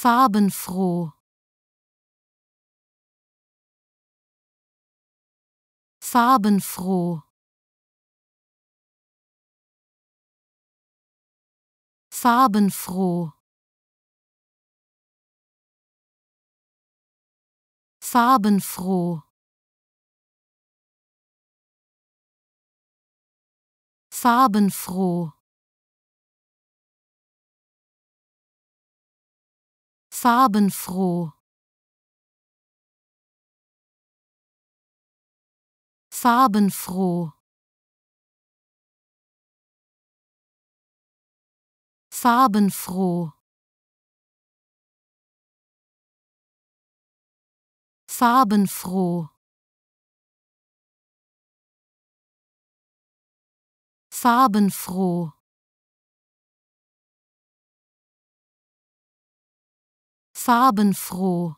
farbenfroh. Farbenfroh. Farbenfroh. Farbenfroh. Farbenfroh farbenfroh. Farbenfroh. Farbenfroh. Farbenfroh. Farbenfroh farbenfroh.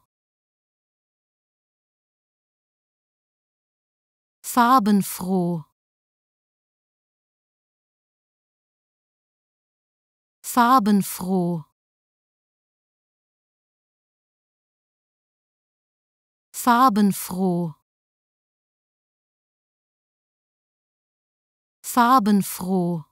Farbenfroh. Farbenfroh. Farbenfroh. Farbenfroh